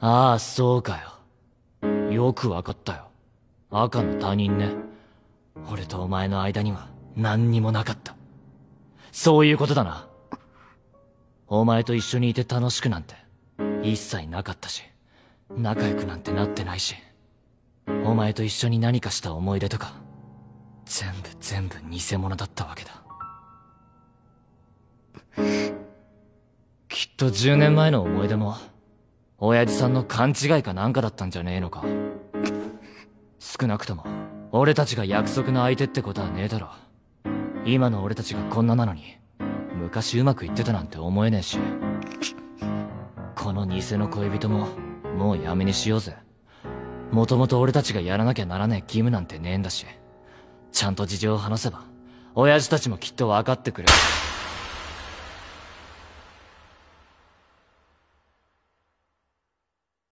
ああ、そうかよ。よくわかったよ。赤の他人ね。俺とお前の間には何にもなかった。そういうことだな。お前と一緒にいて楽しくなんて一切なかったし、仲良くなんてなってないし、お前と一緒に何かした思い出とか、全部全部偽物だったわけだ。きっと10年前の思い出も、親父さんの勘違いかなんかだったんじゃねえのか。少なくとも、俺たちが約束の相手ってことはねえだろ。今の俺たちがこんななのに、昔うまくいってたなんて思えねえし。この偽の恋人も、もうやめにしようぜ。もともと俺たちがやらなきゃならねえ義務なんてねえんだし。ちゃんと事情を話せば、親父たちもきっと分かってくれる。